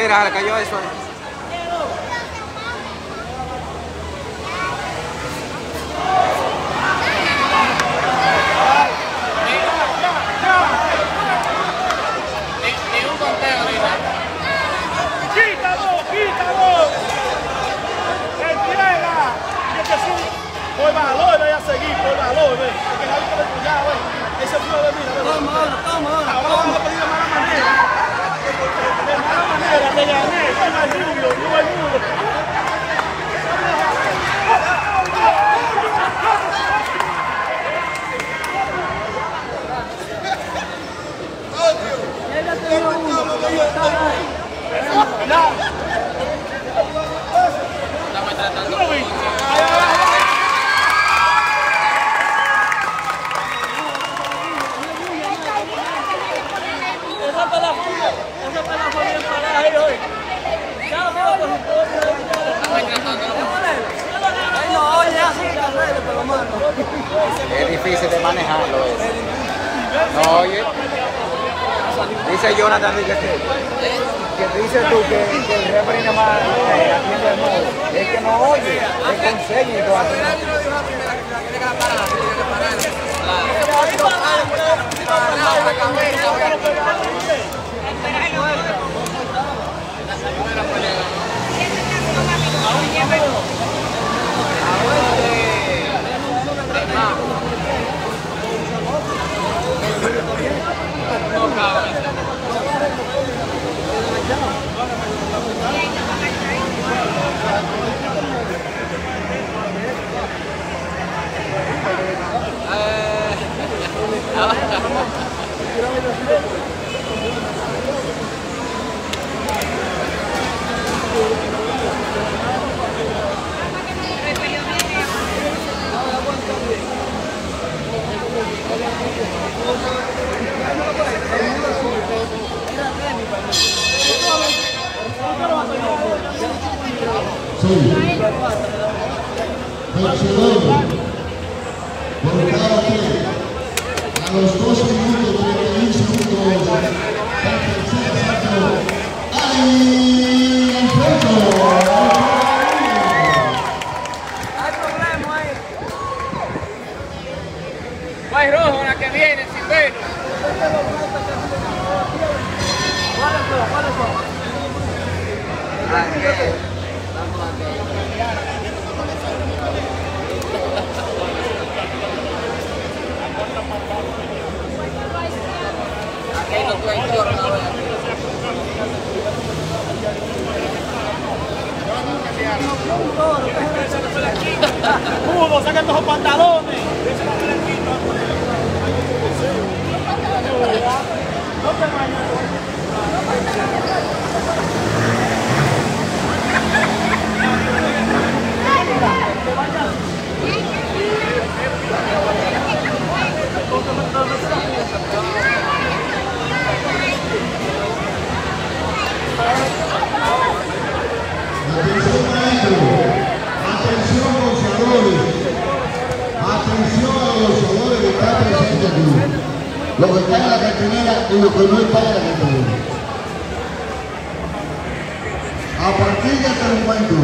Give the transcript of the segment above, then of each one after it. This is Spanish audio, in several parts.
Mira, le cayó eso. Ni, ni un conteo, ni nada. ¡Quítalo! ¡Quítalo! ¡Entrega! Y es que sí, por valor voy a seguir, por valor. Es cuidar, ve. Ese fue de mira. Toma ahora, toma ahora. Ahora vamos a pedir de mala manera. De mala manera, te gané. No hay rubio, no hay mudo. Estamos tratando. ¿Tú lo viste? Ay, ay, ay, ay. Esa para la fuga, esa para la fuga para ahí hoy. Ya lo veo con Estamos tratando. Ay, no, oye, así carrera, pero mano. Es difícil de manejarlo eso. No, oye. Dice Jonathan dice que, que dices tú que, el referee nada más eh. Es que no oye, es que enseña y todo por cada pie, a los 2 minutos, 31 segundos, para el tercer asalto, ¡ay! Alfonso! Hay problema ahí. Guay rojo, la que viene, sin ver. ¿Cuál es todo? ¿Cuál es todo? Mudo, saca pantalones. No te Maestro, atención boxeadores, atención a los boxeadores que están presentes aquí. Los que están en la cartelera y los que no están en la cartelera. a partir de este momento,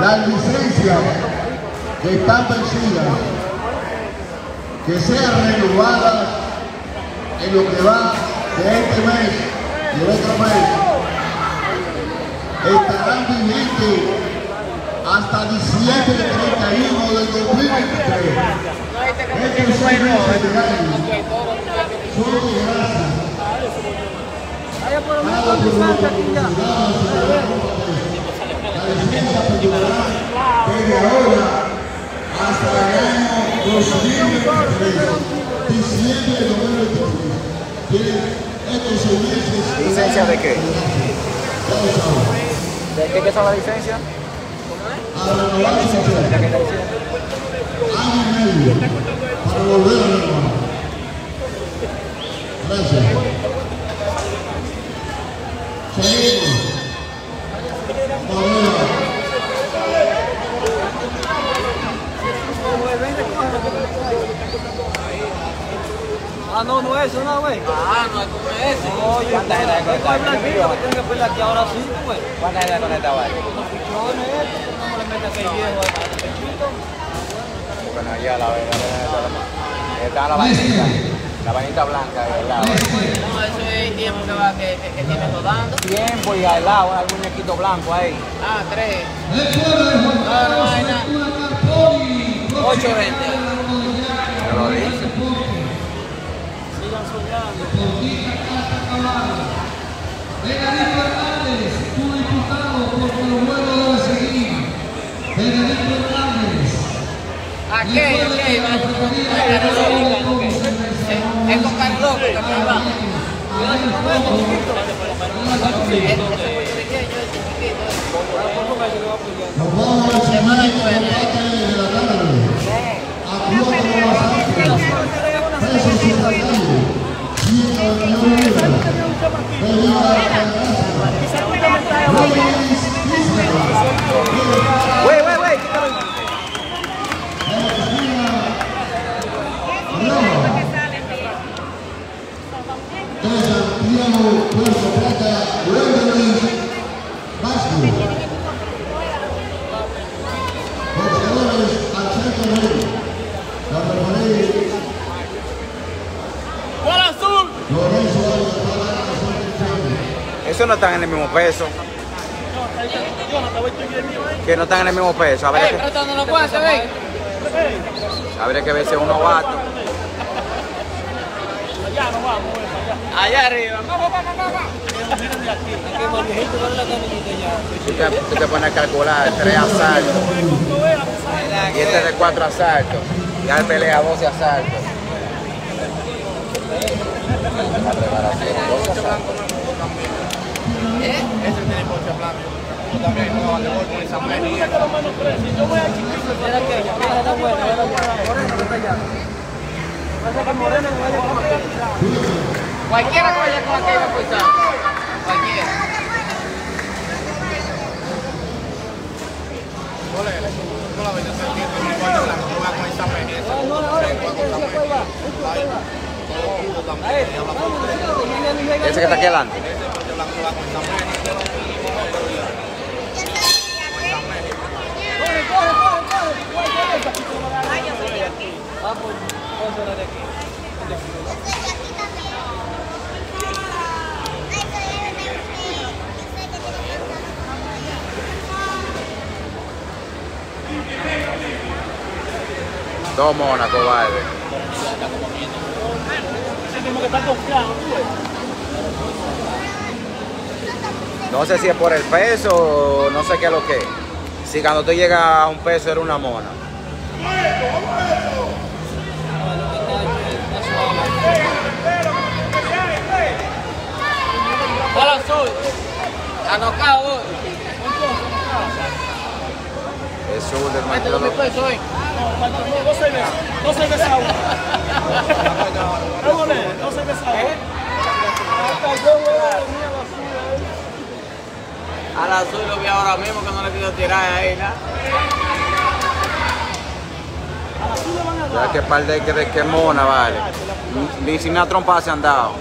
las licencias que están vencidas, que sean renovadas en lo que va de este mes y el otro mes, estarán vigentes hasta diciembre 31 del 2023. Estos seis meses del año son de gracia. La licencia perdurará desde ahora hasta el año 2023, diciembre de 2023. Tienen estos seis meses. ¿Licencia de qué? ¿De qué son la licencia? A renovar su licencia. Año y medio para volver a renovar. Gracias. Seguimos. Manuela. Ah, no, no es eso, no, güey. Ah, no es como ese. Oye, ¿Cuánta gente hay ¿cuál conectada? blanquito que tiene que pelear aquí ahora sí, güey? No me le mete aquel viejo ahí, al pechito. Bueno, allá la verdad, está la vainita, la vainita blanca lado. No, eso es tiempo que, va, que, que, que tiene rodando. Tiempo y al lado hay un muñequito blanco ahí. Ah, tres. No, no hay nada. Ocho gente. Me lo dice. Aquí, aquí, va. Es con Carlos López que me va. Nos vamos al segmento por parte de la tarde. Actúa Bebida a Esos no están en el mismo peso. Que no están en el mismo peso. Habría que, habría que verse uno vato. Allá nos vamos, allá. Arriba. Vamos. Tú te, pones a calcular tres asaltos. Y este es de cuatro asaltos. Y al pelea 12 asaltos. La preparación, 12 asaltos. Ese tiene mucho plan. Yo también no de gol con esa media. Yo voy a chiquito. Mira la buena, la buena. Que que no vaya como aquella. Cualquiera que vaya con aquella pues Cualquiera. No, no, ni ni llega Ese que está aquí adelante. Ah, pues. Dos monas, cobarde. Ese tipo que está confiado, tú ves. No sé si es por el peso o no sé qué es lo que es. Si cuando tú llegas a un peso era una mona. Gol azul. Anocado hoy. Es sur del Mételo mi manchado. peso hoy. No, no, no se ve. No se ve esa agua. No, no, no se al azul lo vi ahora mismo que no le quiero tirar a ella. Ya que par de, de que mona, vale. Ni sin una trompa se han dado.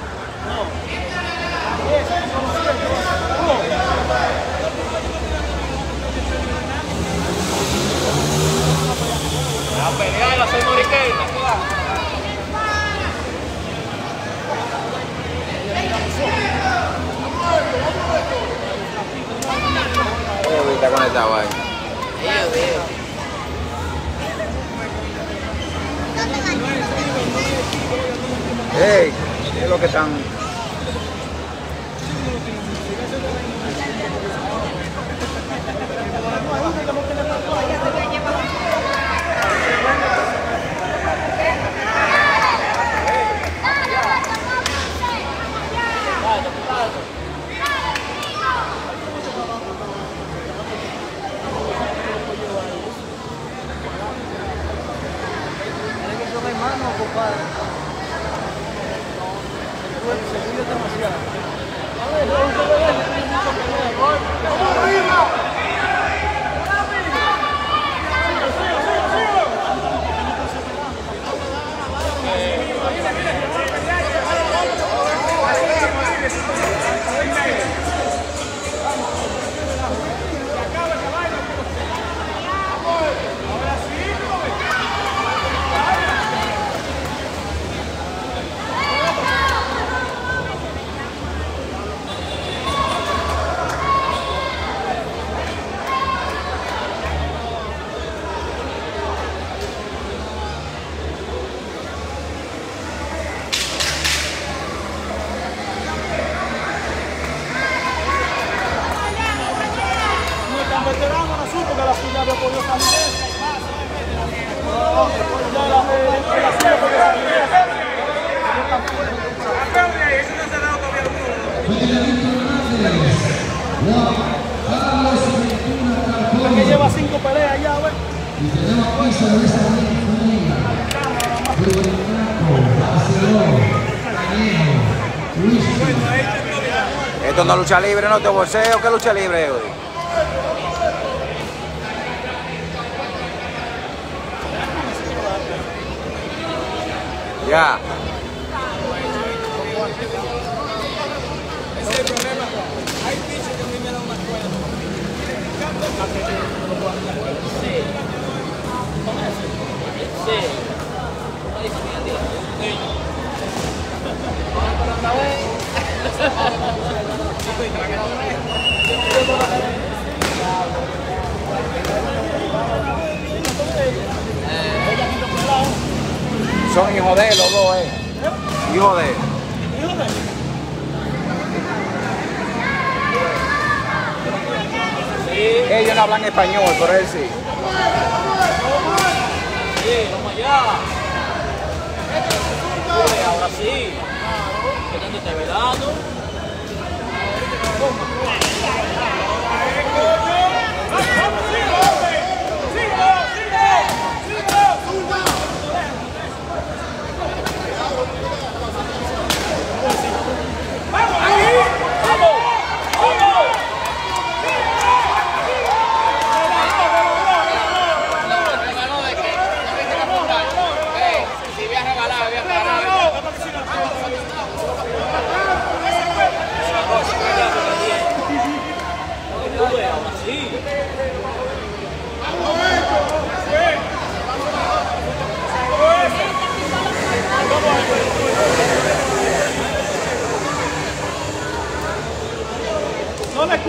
La pelea de la soy está conectado ahí. Ey, ¿qué es lo que están? Lucha libre, no te boxeo, ¿qué lucha libre hoy? Ya. Son hijos de los dos, eh. Hijos de él. Ellos no hablan español, pero él sí. Sí, vamos allá. Ahora sí. Quedándote velado. Si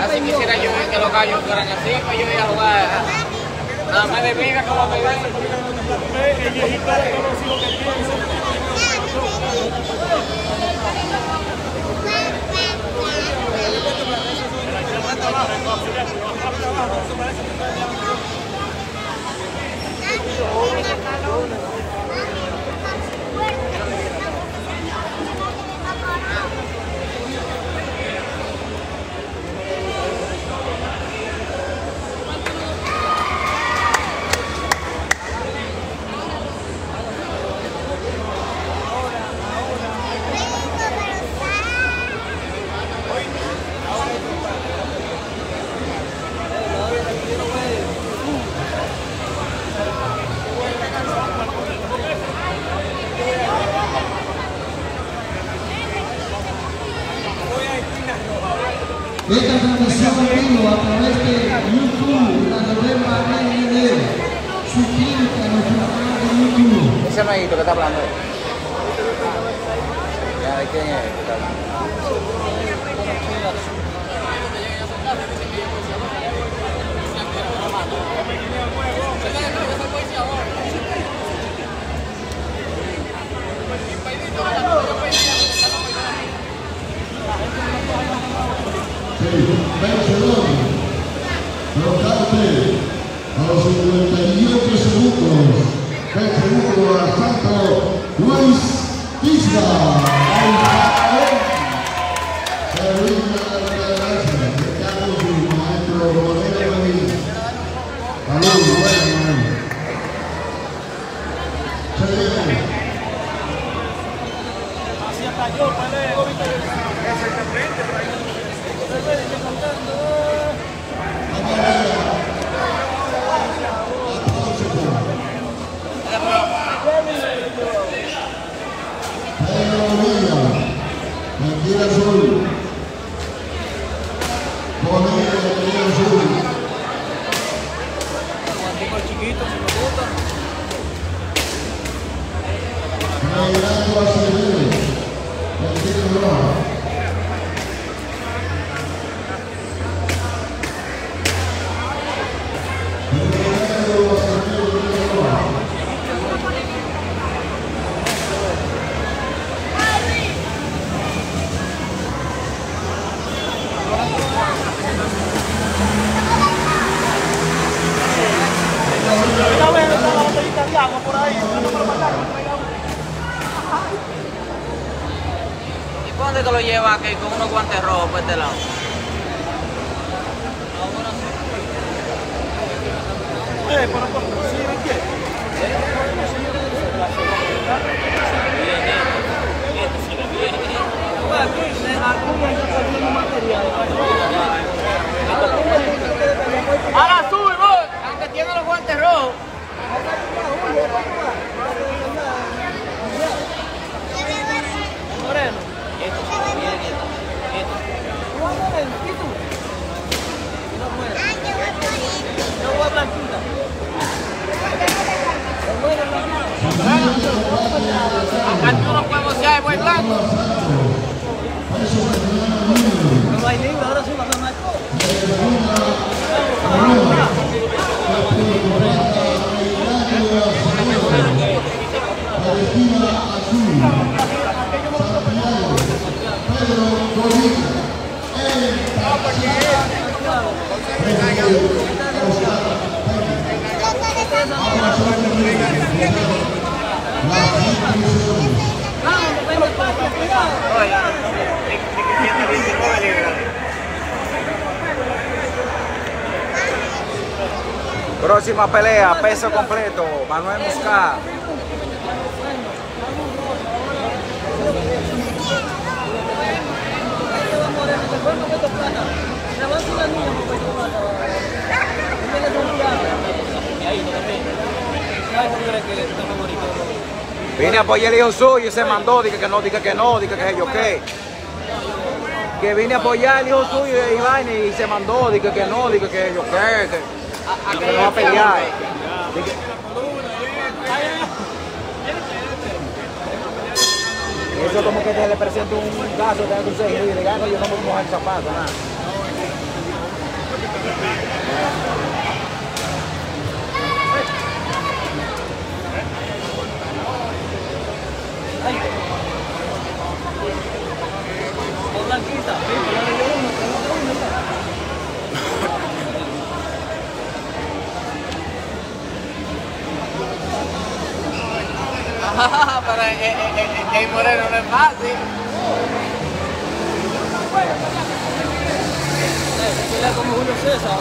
Así quisiera yo ver que los gallos fueran así, pues yo iba a jugar nada más de me. Esta transmisión en vivo a través de YouTube, la novena NN. Suscríbete a nuestro canal de YouTube. Está hablando. Unos guantes rojos por este lado? Eh, por si me quiere. Ahora sube, vos, aunque tiene los guantes rojos. Buen blanco. No hay libre, ahora sí a ganar. Próxima pelea, peso completo, Manuel Muscat. Vine a apoyar el hijo suyo y se mandó, dije que no, dije que no, dije que yo qué. Que vine a apoyar el hijo suyo y vaina y se mandó, dije que no, dije que yo qué, que, que no va a pelear. Eso como que te le presenta un caso de consejo y le gano, yo no me mojo el zapato, nada. pero el moreno no es fácil. como Julio César.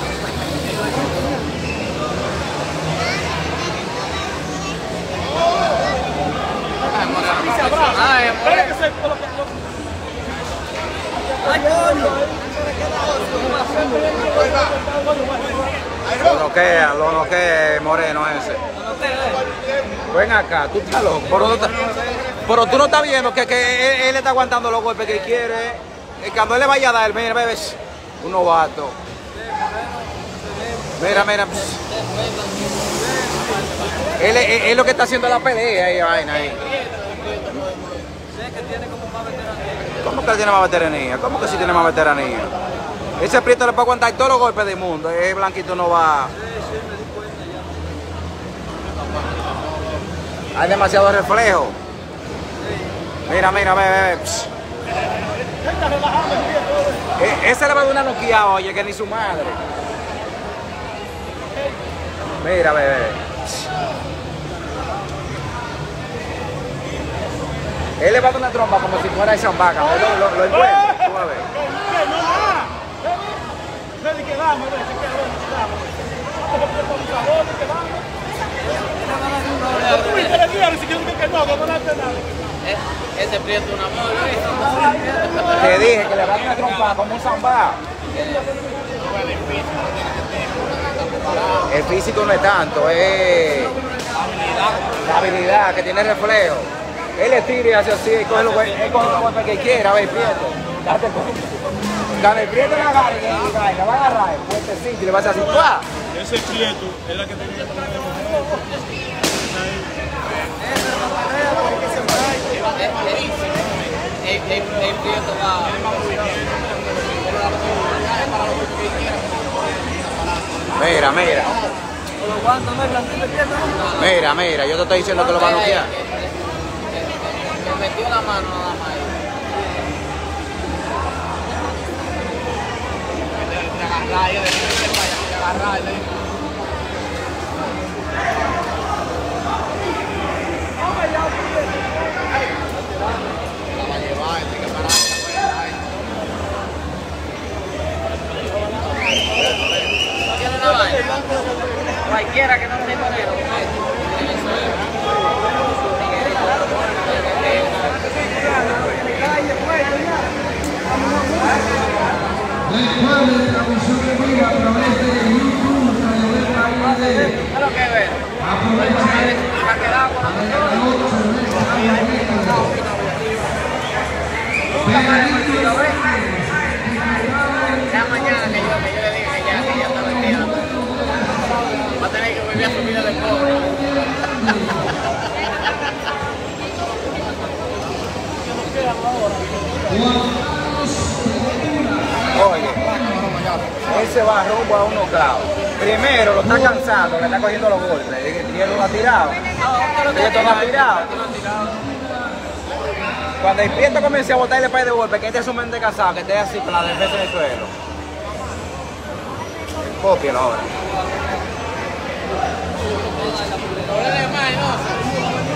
Ay, moreno, que se. Lo noquea, lo noquea Moreno ese. Ven acá, tú estás loco. Pero, pero tú no estás viendo que, que él, él está aguantando los golpes que quiere. Y cuando él le vaya a dar, mira, bebé. Un novato. Mira, mira. pss. Él es, lo que está haciendo la pelea ahí, vaina ahí. ¿Cómo que él tiene más veteranía? ¿Cómo que sí tiene más veteranía? Ese Prieto le puede aguantar todos los golpes del mundo. Ese Blanquito no va. Hay demasiado reflejo. Mira, mira, ve, ve, ve. E- Ese le va a una noqueada, oye, que ni su madre. Mira, ve, ve. Él le va a una trompa como si fuera esa vaca. Lo, lo, lo a ver. Ese prieto es un amor, ¿eh? Te dije que le va a dar una trompa como un zambá. El físico no es tanto, es la habilidad que tiene reflejo. Él le tira y hace así, y coge los golpes que quiera, ve, Prieto. Date el Prieto la agarre y vaina, va a agarrar, fuertecito y le va a hacer así, ¡pua! Ese prieto es la que tenía que va. Mira, mira. Mira, mira, yo te estoy diciendo que lo va a noquear. Me metió la mano nada más. Cualquiera que no esté dinero. Recuerden transmisión en vivo a través de YouTube, Radio con la a las 8 de mañana. Oye, él se va rumbo a un knockout. Primero lo está cansando, le está cogiendo los golpes. Y él lo ha tirado. Prieto lo ha tirado. Cuando el Prieto comience a botarle par de golpes, que este es un mente casado, que esté así con la defensa del suelo. Cópialo ahora.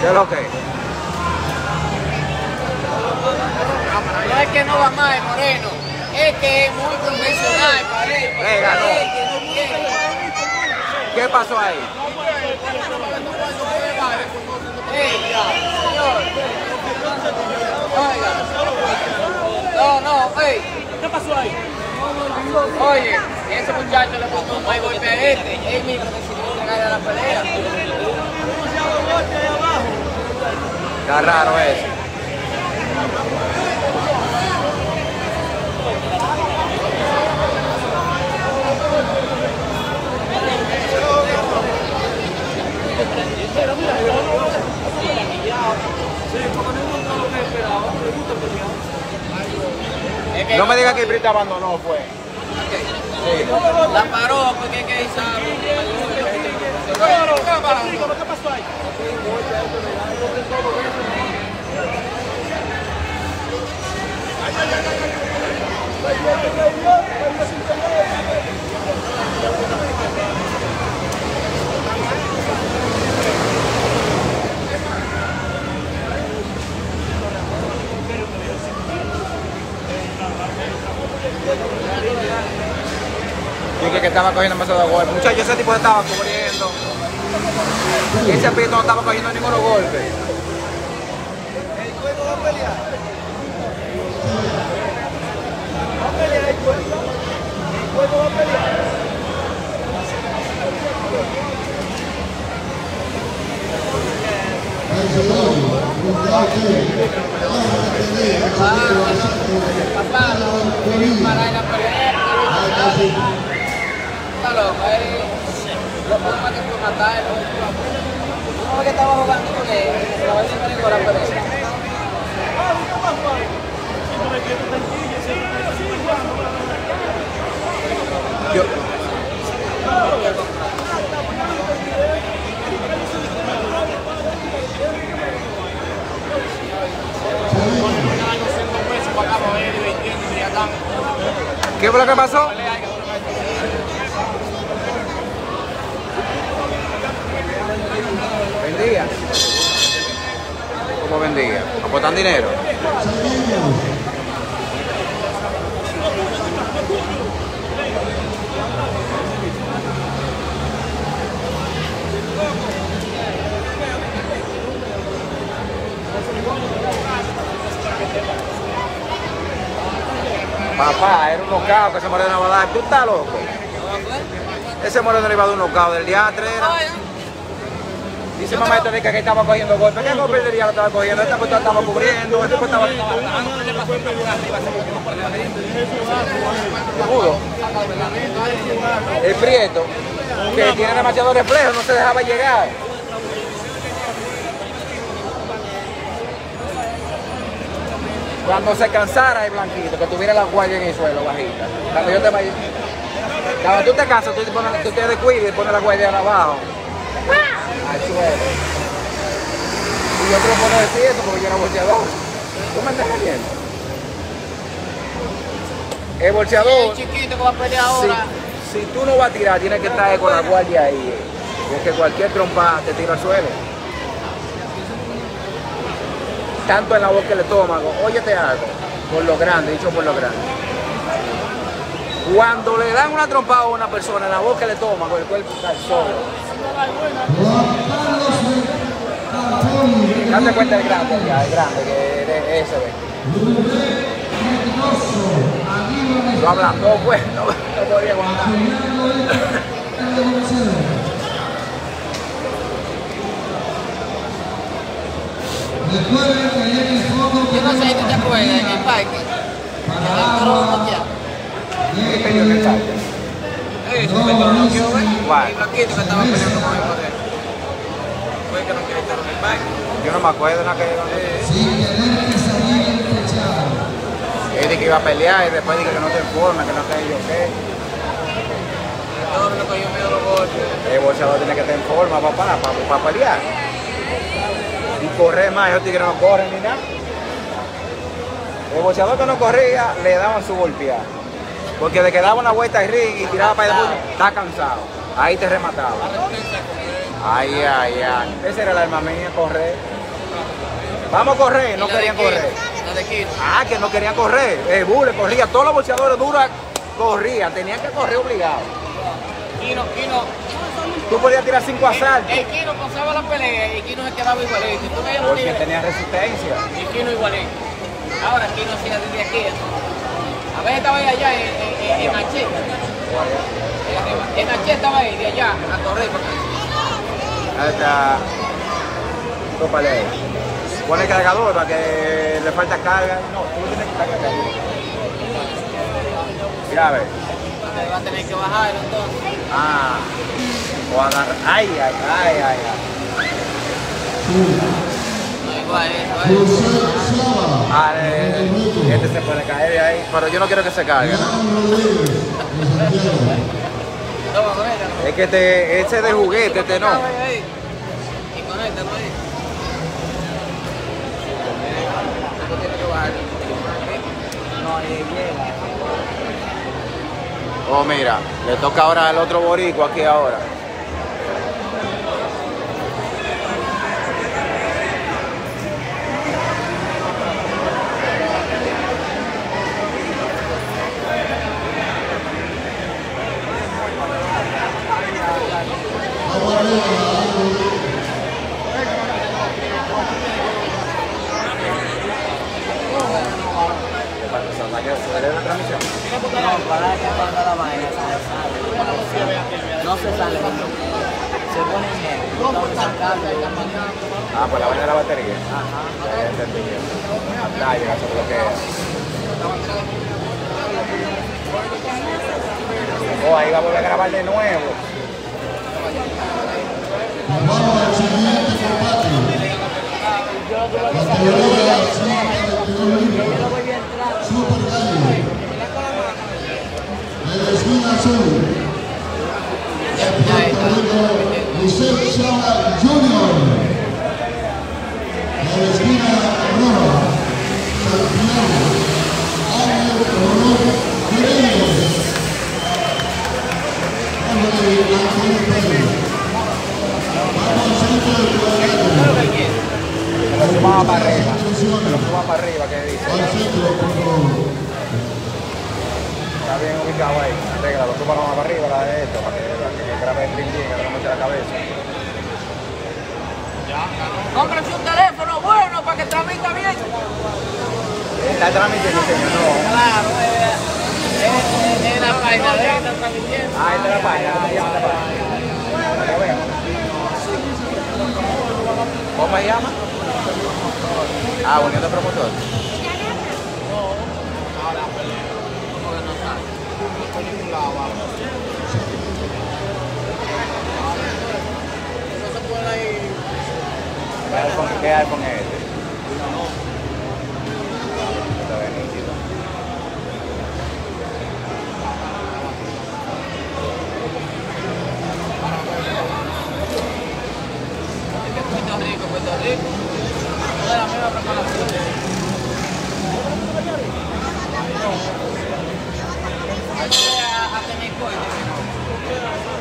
¿Qué es lo que? No es que no va más el moreno, es que es muy profesional es que no. ¿Qué pasó ahí? No, no, ey. ¿Qué pasó ahí? Oye, ese muchacho le puso un mal golpe a este. Él mismo decidió entregarle a la pelea. Está raro eso. Es que No me digas que el Prieto abandonó, fue. la paró porque es que hizo. ¿Qué pasó ahí? Dije que estaba cogiendo demasiado golpes. Muchachos, ese tipo estaba cubriendo. Ese Prieto no estaba cogiendo ninguno golpe. Papá, no quiere parar la pelea. casi Está loco, eh. Lo pongo más que por matar. Que estaba jugando eso. Yo, ¿Qué fue lo que pasó? Vendía. ¿Cómo vendía? ¿Aportan dinero? Papá, era un knockout que ese moreno va a dar. ¿Tú estás loco? Ese moreno le iba a dar un knockout del día 3 era. Dice mamá esta que estaba cogiendo golpes. ¿Qué golpe del día lo estaba cogiendo? Esta pues estaba cubriendo, este pues estaba... El Prieto, que tiene demasiado reflejo, no se dejaba llegar. Cuando se cansara el blanquito, que tuviera la guardia en el suelo bajita. Cuando yo te vaya. Cuando tú te cansas, tú te, pones, tú te descuidas y pones la guardia abajo. Al suelo. Y yo puedo decir eso porque yo era bolseador. ¿Tú me estás viendo? El bolseador. El chiquito que va a pelear ahora. Si, si tú no vas a tirar, tienes que estar con la guardia ahí. eh. Porque cualquier trompa te tira al suelo. Tanto en la boca y el estómago. Óyete algo. Por lo grande, dicho por lo grande. Cuando le dan una trompada a una persona la boca y el estómago, el cuerpo está solo. Date cuenta del grande, ya, el grande, que es ese. Lo hablando, pues, no, no podía aguantar. Yo no sé si tú te acuerdas en el parque. Que el toro noquea. ¿Qué peleó en el? Eh, noqueó, ¿ves? ¿Cuál? El blanquito que estaba peleando con por él. Fue que no quiere estar en el. Yo no me acuerdo de que que. Él dijo que iba a pelear y después dijo que no te informe, que no te yo qué. El cogió miedo los. El bolsador tiene que estar en forma, papá, para, para pelear. Y correr más, esos tigres no corren ni nada. El boxeador que no corría, le daban su golpeada. Porque de que daba una vuelta al ring y tiraba para el puño, está cansado. Ahí te remataba. Ay, ay, ay. Ese era el arma mía, correr. Vamos a correr, no querían correr. Ah, que no querían correr. El bule corría. Todos los boxeadores duros corrían. Tenían que correr obligados. Kino, Kino. Tú podías tirar cinco asaltos. El Kino pasaba la pelea y Kino se quedaba igualito. Tú Porque tenía resistencia. y Kino igualito. Ahora Kino hacía desde aquí. A veces estaba ahí allá en, en, en, en H. En H estaba ahí, de allá, a correr para acá. Ahí está. Tópale ahí. Pone el cargador para que le falta carga. No, tú tienes que cargar ahí. Mira, a ver. Va a tener que bajar entonces. Ah. O agarrar. Ay, ay, ay, ay. ay. No, igual, eso Ah, eh, este se puede caer de ahí. Pero yo no quiero que se conecta. Es que este, ese de juguete, este no. Y. No, ahí. Oh, mira, le toca ahora al otro borico aquí ahora. Vamos arriba, Juan Rodríguez. Para que se vea la transmisión. No, se sale. Se pone en. Ah, pues la vaina de la batería. Ajá. Ya entendí. Pantalla, eso es lo que es. O ahí va a volver a grabar de nuevo. Vamos al siguiente combate. Categoría 142 libras. Super la esquina azul. Junior. La esquina. Santiago. Ángel. Lo suba para arriba. Lo suba para arriba, que dice. Está bien ubicado ahí. Arréglalo, súbalo más para arriba, la de esto, para que, que grabe el bien, que no me eche la cabeza. Cómprense un teléfono bueno para que tramita bien. Está transmitiendo, señor, no. Claro, es, la página. Ah, esta es la página, ¿cómo se llama que vean. ¿Cómo se? Ah, Unión de Promotores. ¿Qué iPhone, qué iPhone es este? Se Rico, Puerto Rico. Toda la misma preparación. Hay que ir a, a tener cohete.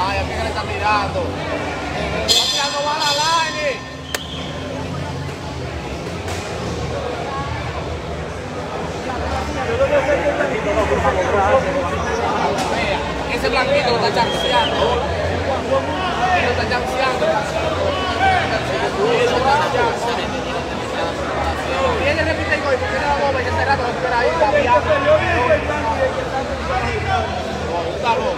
Ay, ¿a qué le está tirando? Está tirando bala al aire. Ese blanquito lo está chanceando. Él lo está están danceando. Viene, repite el gol, porque no la bomba, ya hace rato que espera ahí, la vía.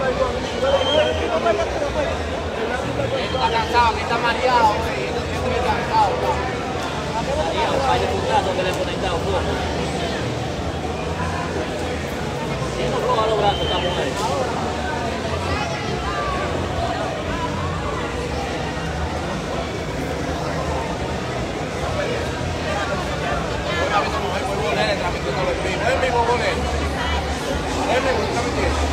Está está. Es mismo con él. Es mismo, ¿está mintiendo?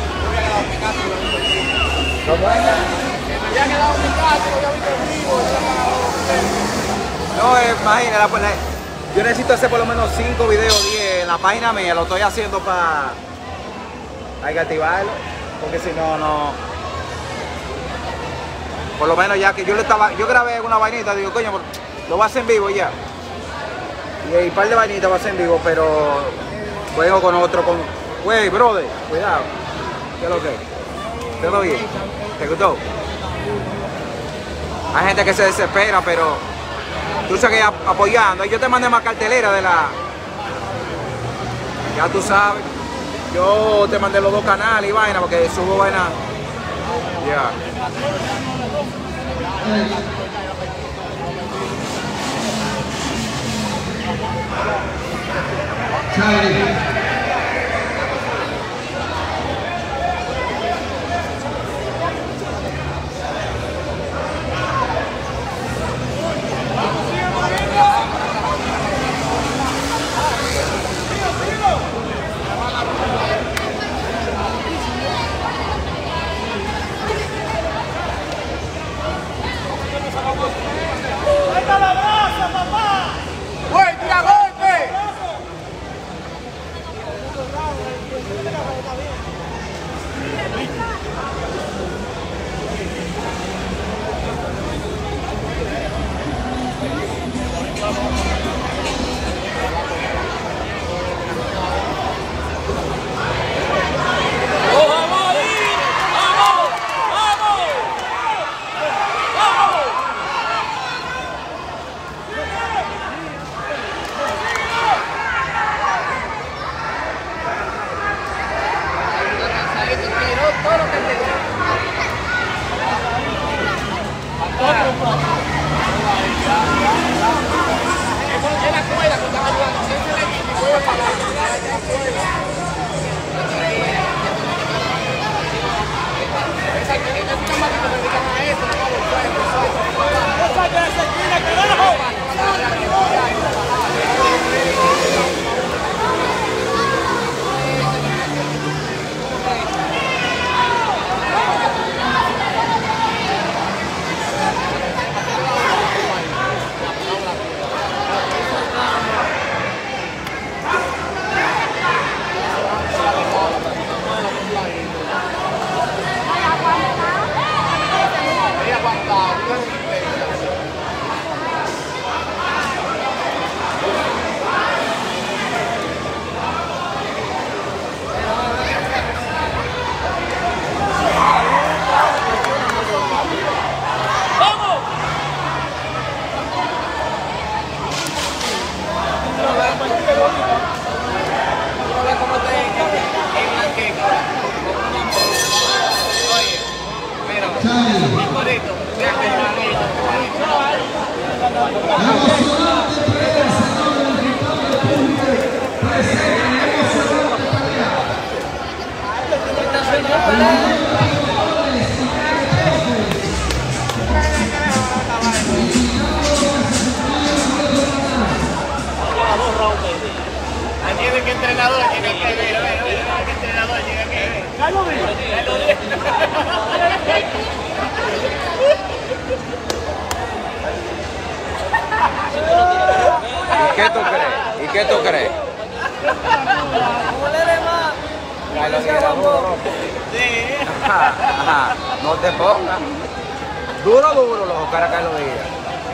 No, eh, yo necesito hacer por lo menos 5 videos, 10 en la página mía, lo estoy haciendo para... Hay que activarlo, porque si no, no... Por lo menos ya que yo le estaba, yo grabé una vainita, digo, coño, lo voy a hacer en vivo ya. Y un par de vainitas va a hacer en vivo, pero juego con otro, con... Wey, brother, cuidado. ¿Qué es lo que? ¿Todo bien? ¿Te gustó? Hay gente que se desespera, pero tú sigues ap- apoyando. Yo te mandé más cartelera de la. Ya tú sabes. Yo te mandé los dos canales y vaina porque subo vaina. Ya.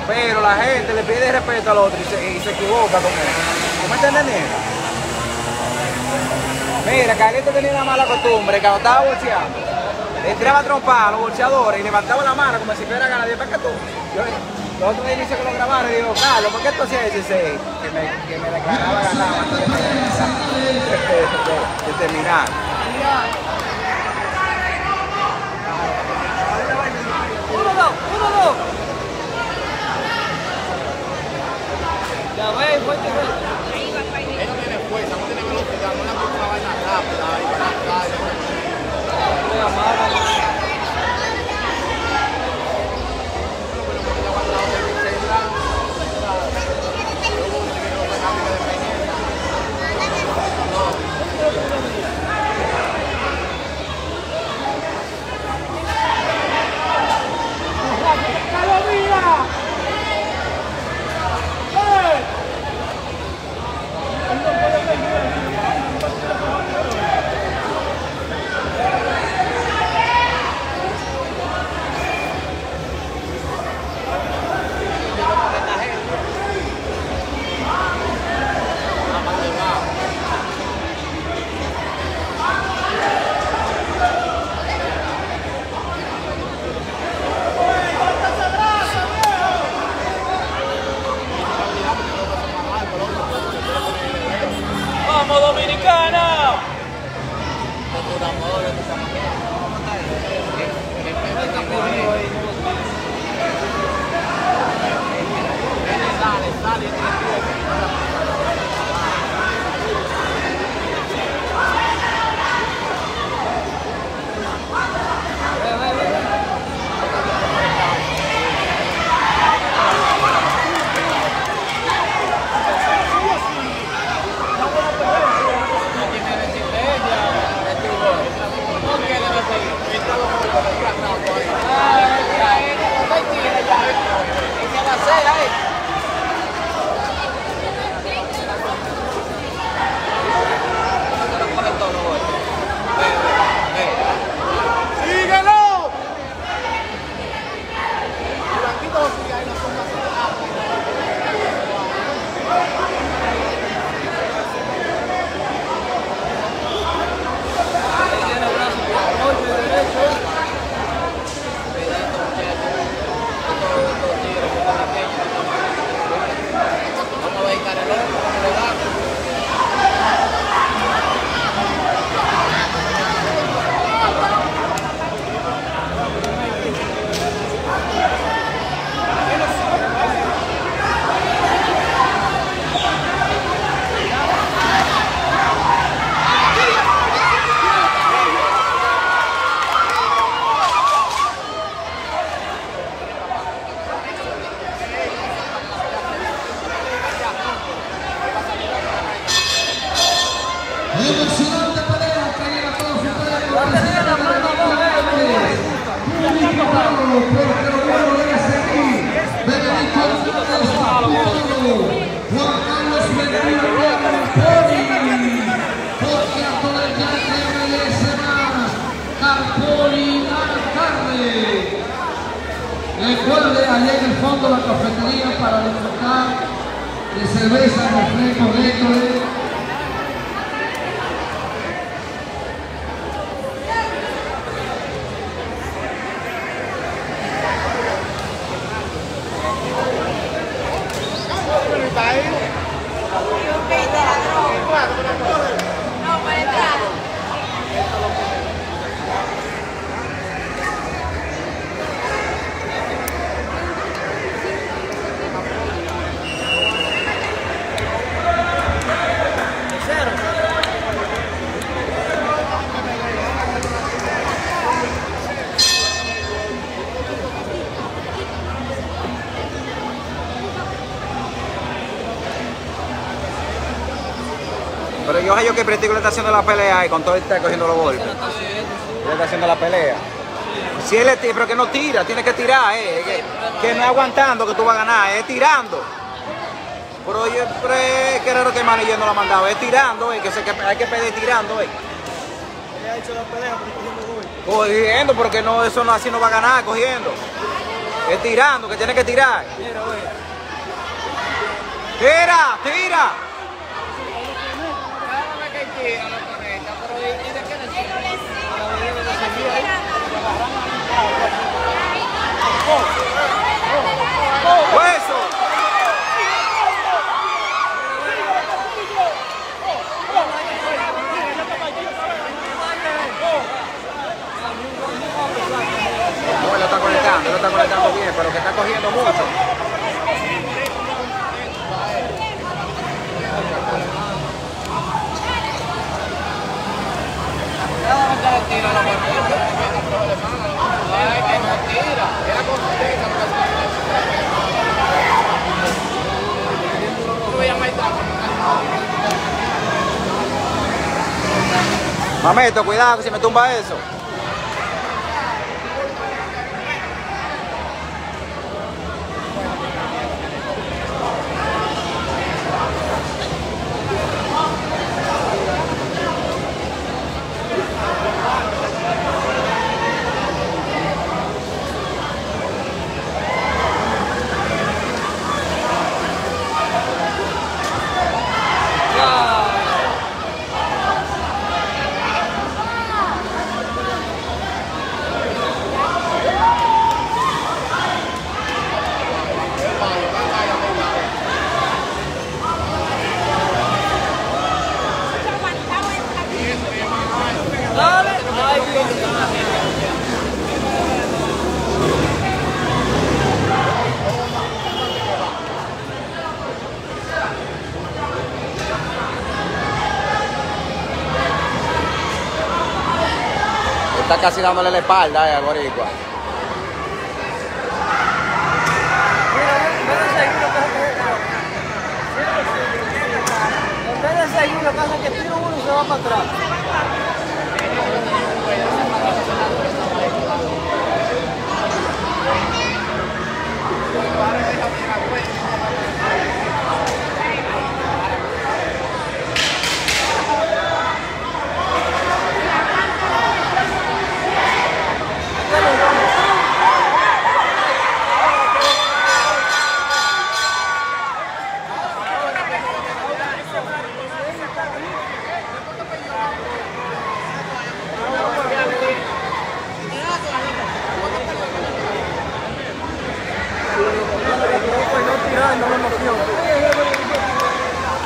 Pero la gente le pide respeto al otro y se, y se equivoca con él. ¿Tú me entiendes, nena? Mira, Carlito tenía una mala costumbre, cuando estaba bolseando, entraba a trompar a los bolseadores y levantaba la mano como si fuera ganadero. ¿Para qué tú? Yo, los otros días que lo grabaron y digo, Carlos, ¿por qué tú hacías eso? Y dice, que me, que me declaraba ganado de terminar. Uno, dos, uno, dos. Ya ves, fuerte, fuerte. ¡Vamos, que Pretico le está haciendo la pelea y con todo él está cogiendo los golpes. Él está haciendo la pelea. Si él le tira, pero que no tira, tiene que tirar, eh. Que, que no es aguantando que tú vas a ganar, es tirando. Pero es que raro que Manillo no lo ha mandado, es tirando, eh, que, se, que hay que pedir tirando, eh. Ha hecho la pelea, pero cogiendo. Cogiendo, porque no, eso no así no va a ganar, cogiendo. Es tirando, que tiene que tirar. Tira, tira. Cada vez que tira lo conecta, pero ¿y y de qué le sirve? está conectando bien, pero que está cogiendo mucho. Tira la partida. Ay, que no tira. Era consistencia lo que hacía. Tú veías Maitán. Mameto, cuidado que se me tumba eso. Dale. Ay, Dios. Está casi dándole la espalda eh, al boricua. En vez de hace es que tiro uno y se va para atrás.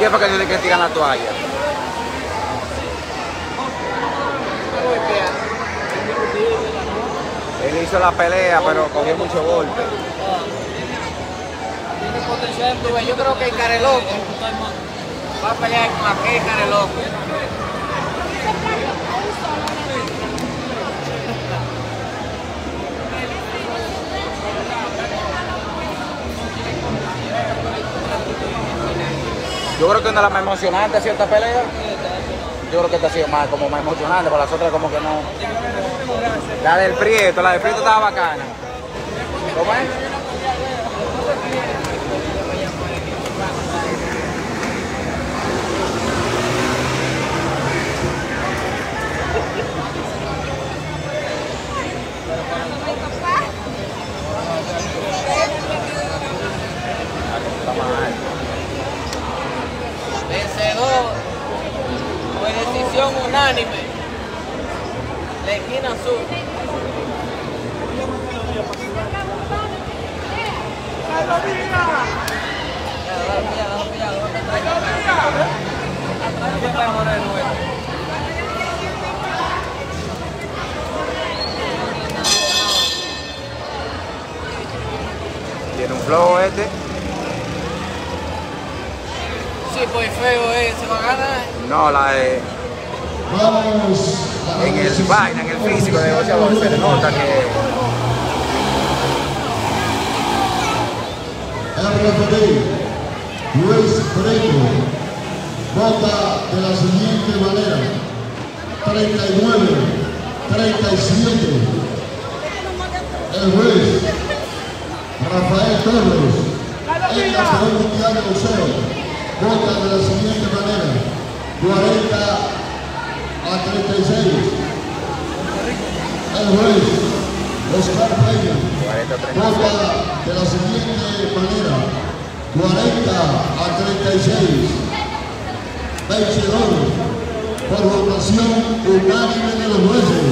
¿Quién fue que dice que tiran la toalla? Él hizo la pelea, pero cogió mucho golpe. Tiene potencial. Yo creo que el Careloco va a pelear con aquel Careloco. Yo creo que una de las más emocionantes ha esta pelea. Yo creo que esta ha sido más, como más emocionante, pero las otras como que no. La del Prieto, la del Prieto estaba bacana. ¿Cómo es? Vencedor por decisión unánime. La esquina. Tiene un flow este. Sí, pues feo es, se va a ganar. No, la de. En el vaina, físico de negociador se nota que. Luis Fredo vota de la siguiente manera. 39, 37. El juez Rafael Torres, el campeón mundial de boxeo, vota de la siguiente manera. 40 a 36. El juez Oscar Peña 40 36. vota de la siguiente manera. 40 a 36. Vencedor por votación unánime de los jueces.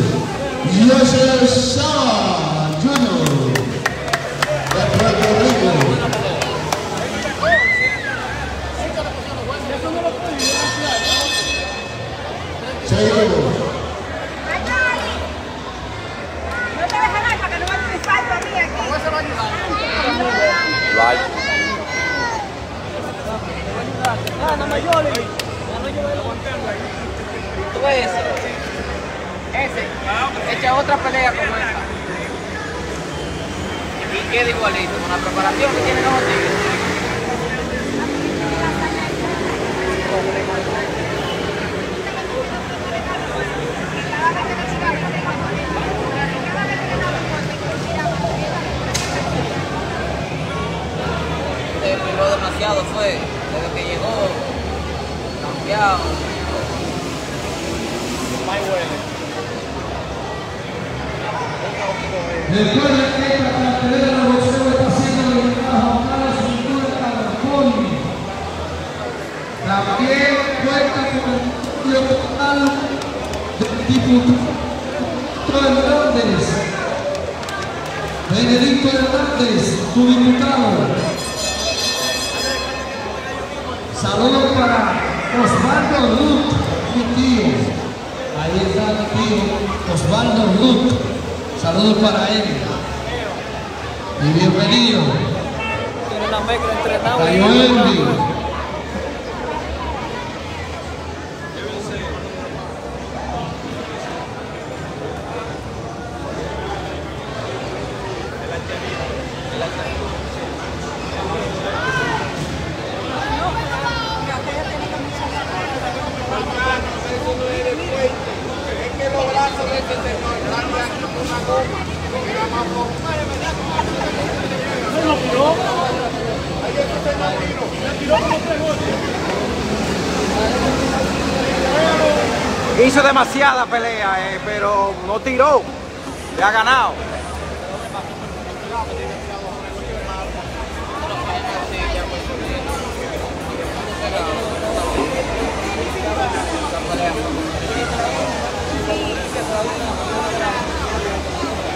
Pelea, eh, pero no tiró. Le ha ganado.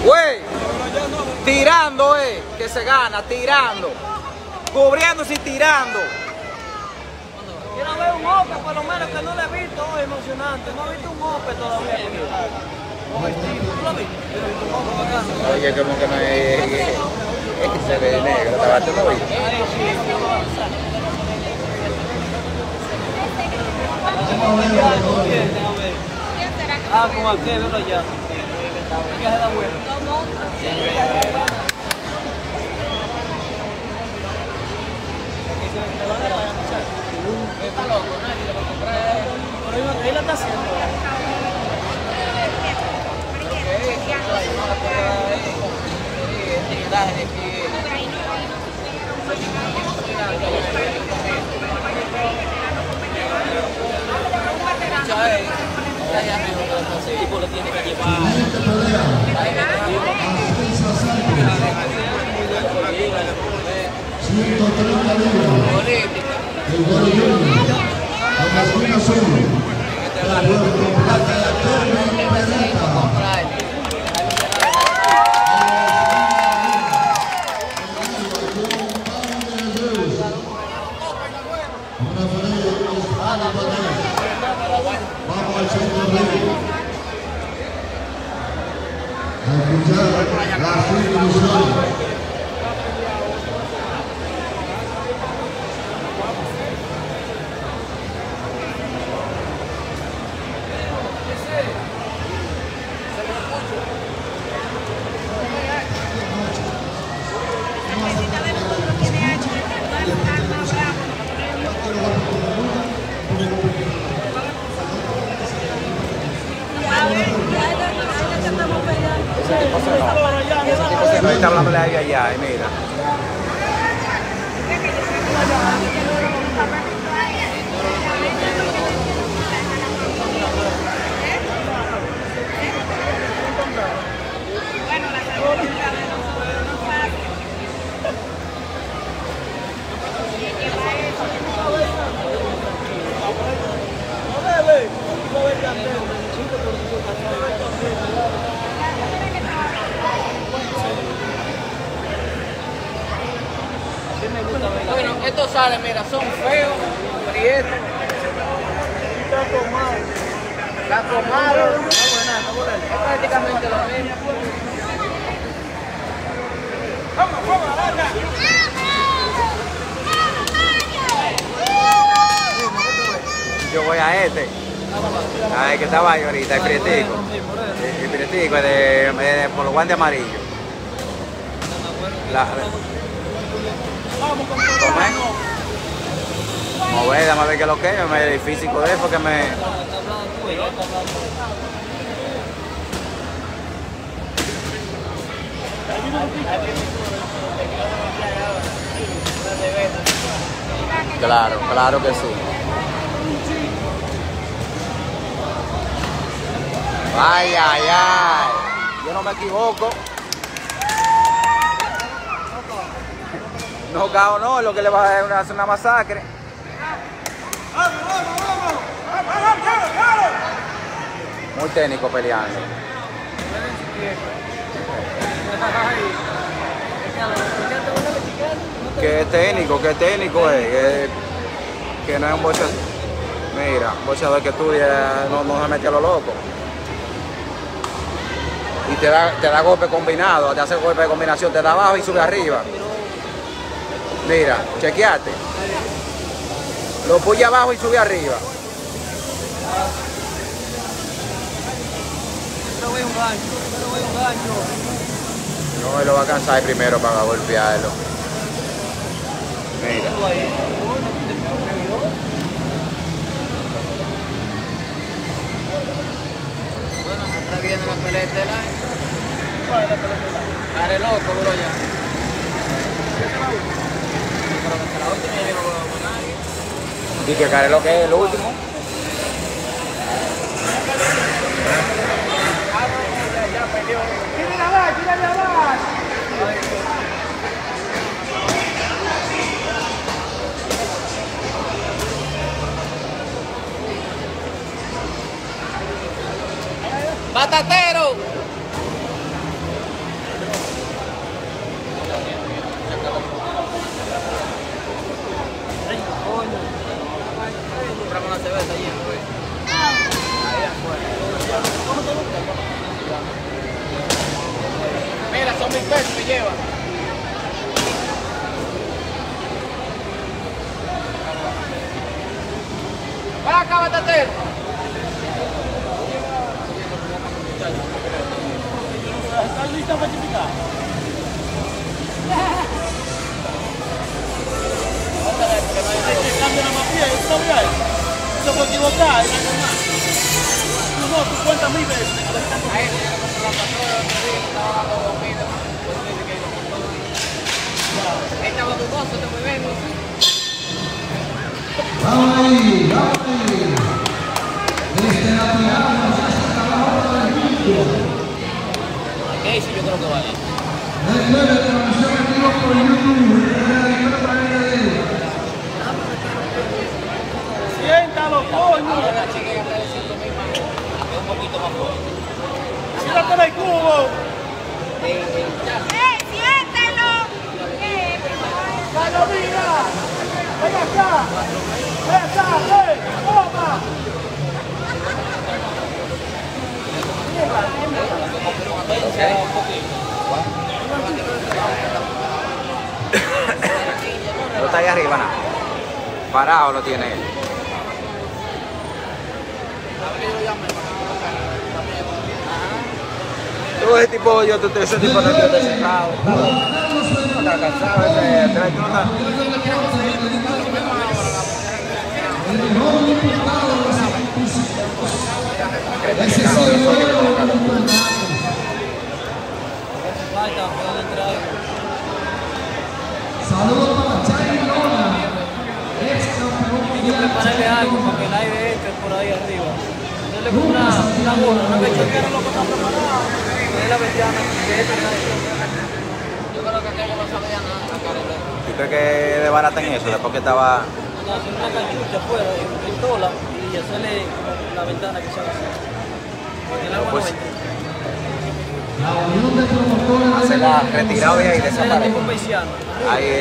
Güey, tirando, eh, que se gana, tirando. Cubriéndose y tirando. Quiero ver un Ope, por lo menos que no lo he visto hoy, emocionante. No he visto un Ope todavía. ¿Tú lo viste? Oye, como que no es. Es que se ve negro, ¿tú lo viste? Ah, con aquel, velo allá. ¿Qué hace la ahí ahí está haciendo. Siguiente pelea. Ascensa Sánchez. 130 libras. El Gol Junior. En la esquina azul. El cuerpo plata de Kevin Peralta. Vamos al centro ring. A escuchar las instrucciones. Bueno, estos salen, mira, son feos, prietos. La tomaron. Es prácticamente lo mismo. Yo voy a este. A que estaba ahí ahorita, el prietico. El, el prietico de, es de- por los guantes amarillos. La, Tomé. Mover, déjame ver qué es lo que es. me- El físico de porque me. Claro, claro que sí. Ay, ay, ay. Yo no me equivoco. No, cao, no, lo que le va a dar es una, masacre. Muy técnico peleando. Qué técnico, qué técnico es. Que no es un boxeador. Mira, un boxeador que estudia no, no se mete a lo loco. Y te da, te da golpe combinado, te hace golpe de combinación, te da abajo y sube arriba. Mira, chequeate. Lo pone abajo y sube arriba. Un gancho, un gancho. No, él lo va a cansar primero para golpearlo. Mira. Bueno, está viendo la pelea estelar. Haré loco, bro, ya. Pero que. Y lo que es el último. ¡Batatero! Tipo, yo, tú, ese tipo no está sentado. No está cansado, ese, ese, tú no estás- Falta, pueden entrar. Saludos para Charlie Lona, ex campeón Hay que mundial. prepararle algo para que el aire entre por ahí arriba. Denle como una, una gorra, una pechonera, loco, está preparado. Denle la ventana, que entre nadie. Yo creo que aquello no sabía nada. la cara de- ¿Tú crees que de barata en eso? Después que estaba... No, hacer una canchucha afuera, en, en tola, y hacerle como la ventana que se haga así. Que el agua no Pues- entre. La unión de promotores Se de la retirado de ahí, Ese es el desaparece. tipo paisiano. Ahí el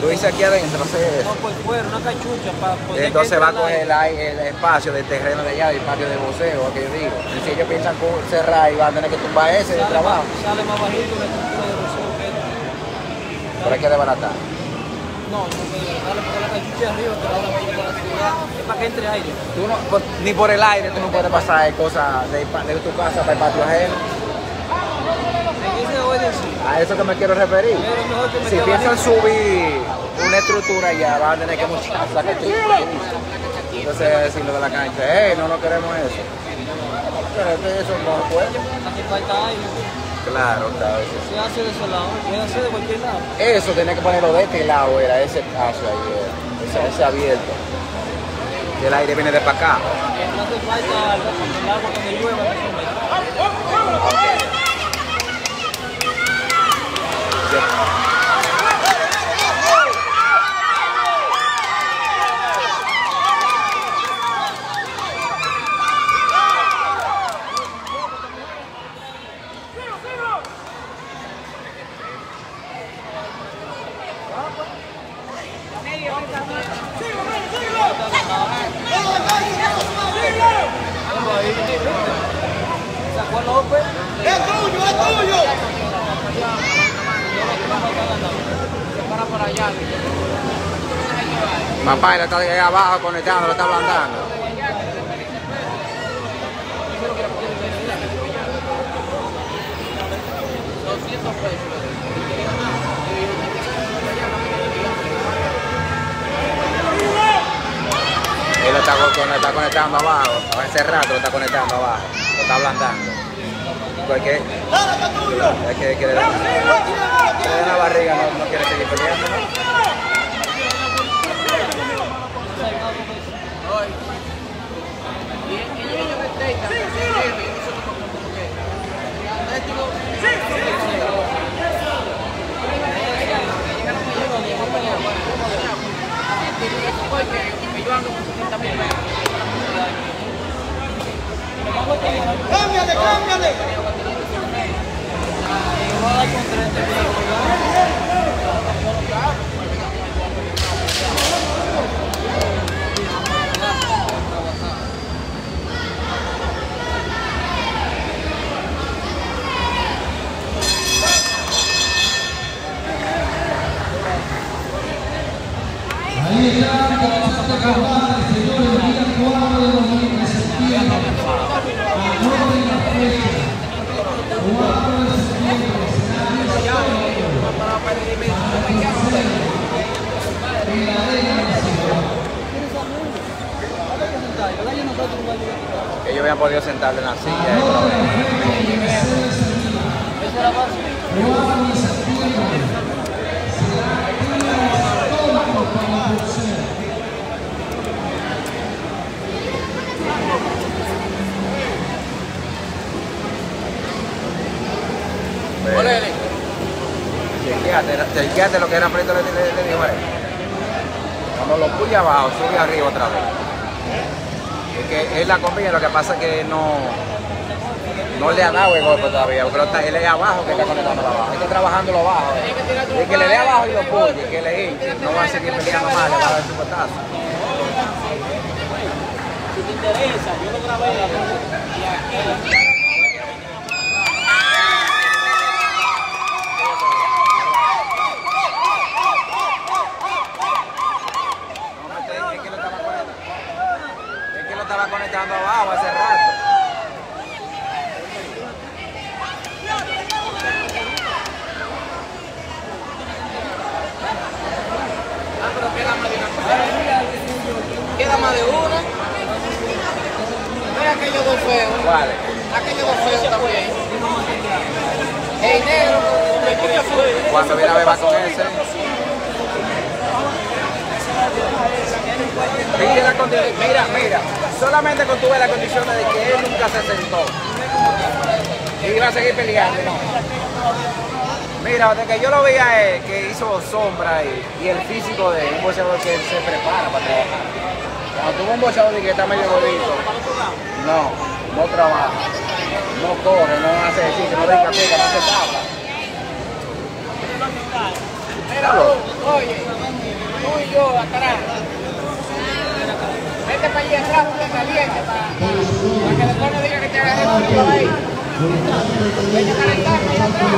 Tú dices aquí adentro, hace No, por fuera, una cachucha para poder. Entonces que va a coger el, aire- el espacio del terreno de allá, del patio de voceo, que yo digo. Y si ellos piensan cerrar y van a tener que tumbar ese de Sale trabajo, más- Sale más bajito la estructura de rocío que pero hay que desbaratar. No, no darle porque la cachucha arriba te la da para la ciudad. Es para que entre aire. Tú no, por- ni por el aire tú no puedes pasar cosas de, de tu casa para el patio ajeno. A eso que me quiero referir. Que me Si piensan subir una estructura ya, van a tener que muchar la cachucha. Entonces decir lo de la cancha, hey, no, no queremos eso. Pero es que eso no puede. Hace falta aire. Claro, claro. Se hace de ese lado, puede hacer de cualquier lado. Eso tenía que ponerlo de este lado, era ese espacio ahí, era. ese, ese abierto. Y el aire viene de para acá. No hace falta el agua cuando llueva no se mete. Sacó a López. Papá, él está ahí abajo conectando, lo está ablandando. Él lo está, lo está conectando abajo, hace rato lo está conectando abajo, lo está ablandando. Es que le da la barriga, no, no quiere seguir peleando, ¿no? Que se debe y nosotros como que. Entonces digo, porque yo ando con 70 mil pesos. Va a dar con 30 mil. Ahí está, comenzando a acabar, señores, el día 4 de noviembre, septiembre, anoten la fecha, 4 de septiembre, será en la Arena Nacional. Ellos habían podido sentarle en la silla. Chequeate, lo que era Preto le, le, él. Cuando lo puye abajo, sube arriba otra vez. Es que él la comida, lo que pasa es que no, no le ha dado el golpe todavía, lo está- él es abajo que está conectando abajo. Hay que trabajándolo abajo. Y que le dé abajo y lo puye, que le hinche, no va a seguir peleando mal, le va a dar su potazo. Si te interesa, yo lo grabé la y aquí. Es que lo estaba conectando abajo hace rato. Ah, pero queda más de una cosa. Queda más de una. Mira aquellos dos feos. ¿Cuál? Aquellos dos feos también. El negro. Cuando viene a ver va con ese. Mira, mira, mira, solamente con tu ves la condición de que él nunca se sentó. Y iba a seguir peleando. Mira, de que yo lo veía él, que hizo sombra y, y el físico de un boxeador que se prepara para trabajar. Cuando tuvo un boxeador que está medio gordito, no, no trabaja, no corre, no hace ejercicio, no brinca pica, no se tabla. Míralo. Oye, tú y yo atrás. Vete para allí atrás, porque caliente, para, que después no diga que te agarré frío ahí. Vete para allá atrás.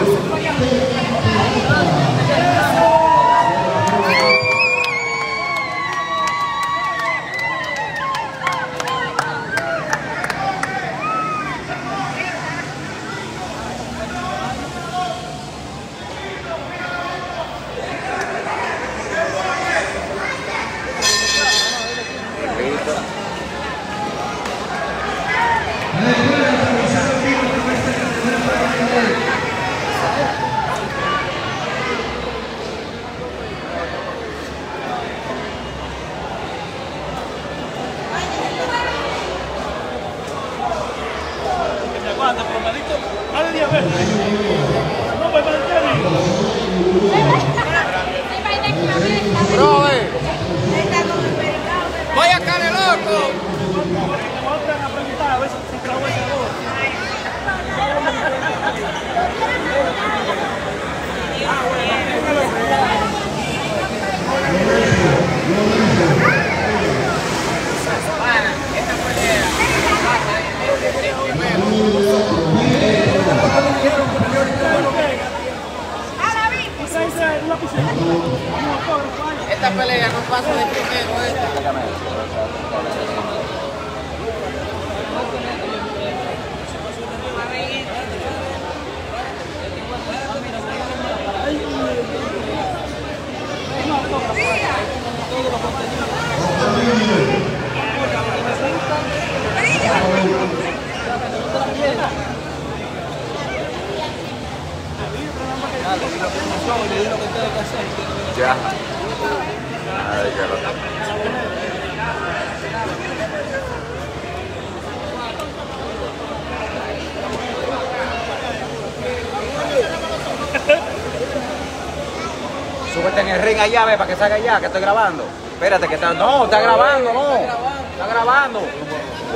Allá, ve, para que salga allá, que estoy grabando. Espérate, que está. No, está grabando, no. Está grabando.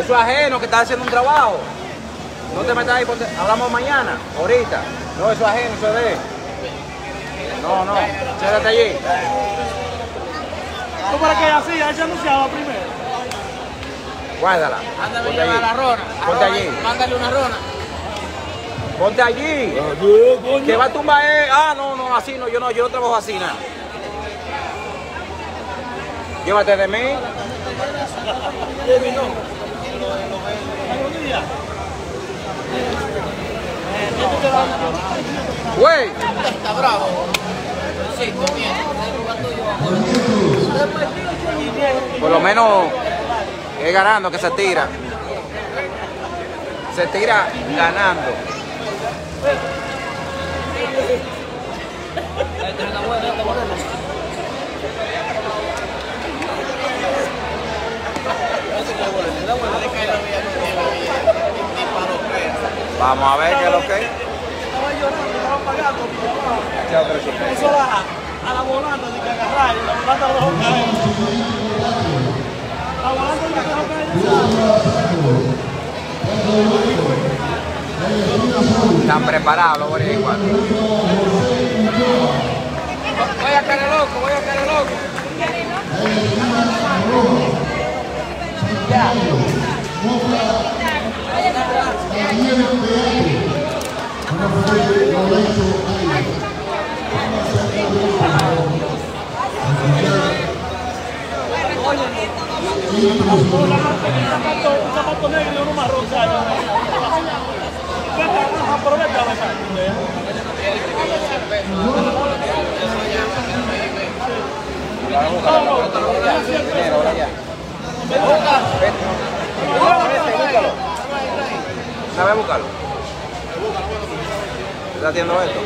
Eso es ajeno, que está haciendo un trabajo. No te metas ahí, ponte- hablamos mañana, ahorita. No, eso es ajeno, eso es de. No, no, quédate allí. ¿Cómo para que así? Ella se anunciaba primero. Guárdala. Ándame llevar la rona. Ponte allí. Mándale una rona. Ponte allí. Que va a tumbar él. Ah, no, no, así no, yo no, yo no trabajo así nada. Llévate de mí. Güey, Está bravo. Sí, por lo menos es ganando que se tira. Se tira ganando. Vamos a ver qué es lo que es. Estaba llorando, estaba pagando. Presupuesto. Eso a, la volanta de que agarrar y la volanta dejó caer. La volanta lo dejó caer. Están preparados los boricuas. Voy a caer loco, voy a caer loco. Un zapato, un zapato negro y uno marrón, ¿sabes? Vete, ajá, pero vete a besar. Una vez búscalo. ¿Está haciendo esto?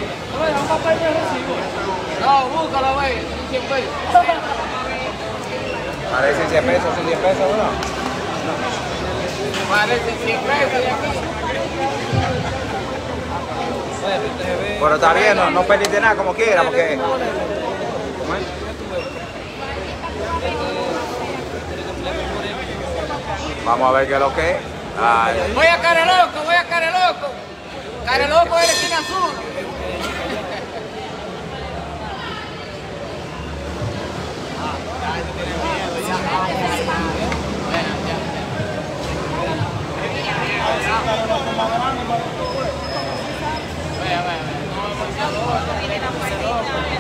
No, búscalo, güey. 100 pesos. Parecen 100 pesos, son 10 pesos, ¿no? Parece 100 pesos de aquí. Pero está bien, no, no perdiste nada como quiera, porque... ¿Cómo es? Vamos a ver qué es lo que es. Ay, Voy a caer loco, voy a caer loco. Caer loco es la esquina azul.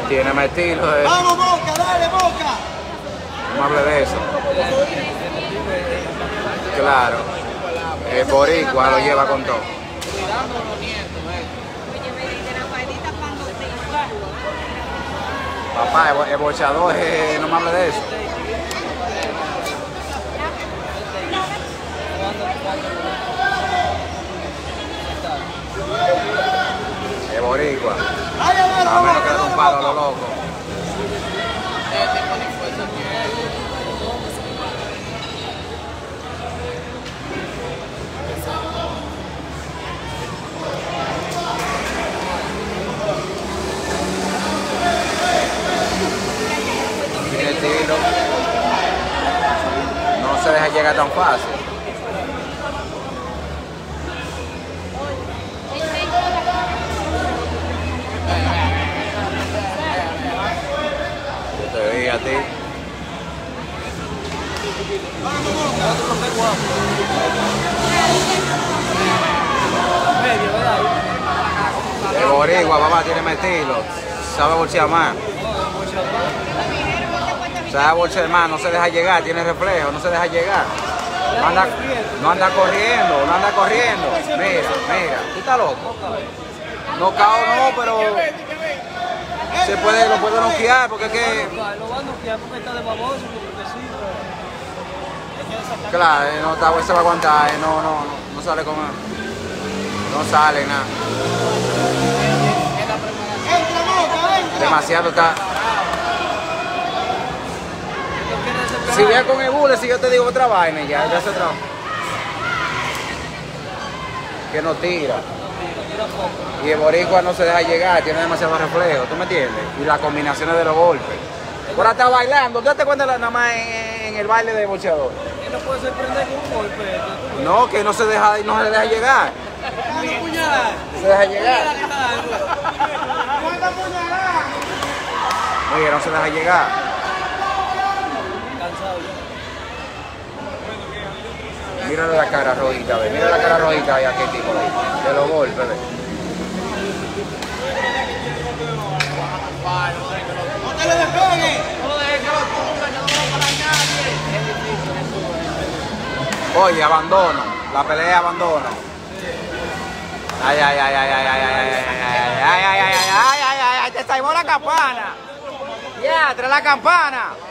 Tiene más estilo. eh. Vamos, Boca, dale, Boca. No me hable de eso. Claro. El boricua lo lleva con todo. Cuidando los nietos, eh. Papá, el bo- el bochador, eh, no me hable de eso. El boricua. A menos que un palo lo loco. Ese tipo de fuerza tiene. Tiene No se deja llegar tan fácil. Yo te vi a ti. El boricua, papá, tiene más estilo. Sabe bolsear más. Sabe bolsear más, no se deja llegar, tiene reflejo, no se deja llegar. No anda, no anda corriendo, no anda corriendo. Mira, mira, tú estás loco. No cao no, pero se puede, lo puede noquear porque es que, Lo van a noquear porque está de baboso, porque sí, claro, eh, no está, se va a aguantar, eh, no, no, no sale con no sale nada. Demasiado está. Si ve con el bule, si yo te digo otra vaina, ya, ya se trabaja. Que no tira. Y el boricua no se deja llegar, tiene demasiado reflejo, ¿tú me entiendes? Y las combinaciones de los golpes. Ahora está bailando, ¿tú te cuenta nada más en, en el baile de boxeador? Él no puede sorprender con un golpe. tú. No, que no se deja, no se le deja llegar. Se deja llegar. Oye, no se deja llegar. Cansado ya. Mírale la cara rojita, ve. Mira la cara rojita ahí, aquel tipo de, de los golpes, ve. Te le despegues. Oye, abandono. La pelea abandono. Ay, ay, ay, ay, ay, ay, ay, ay, ay, ay, ay, ay, ay, ay, ay, ay, ay, te salvó la campana. Ya, trae la campana.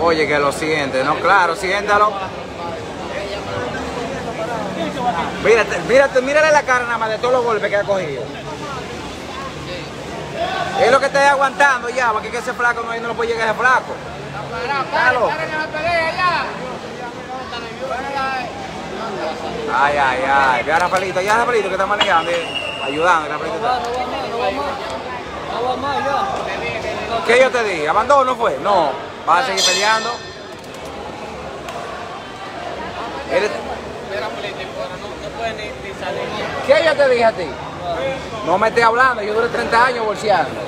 Oye, que lo siente, ¿no? Claro, siéntalo. Mírate, mírate, mírale la cara nada más de todos los golpes que ha cogido. Es lo que está aguantando ya, porque es que ese flaco no, no lo puede llegar a ese flaco. Claro. Ay, ay, ay. Ve a Rafaelito, ya Rafaelito que está manejando, eh, ayudando. Rafaelito va, está- va va va. ¿Qué yo te dije? ¿Abandono fue? No. ¿Vas a seguir peleando? ¿Qué yo te dije a ti? No me estés hablando, yo duré 30 años bolseando.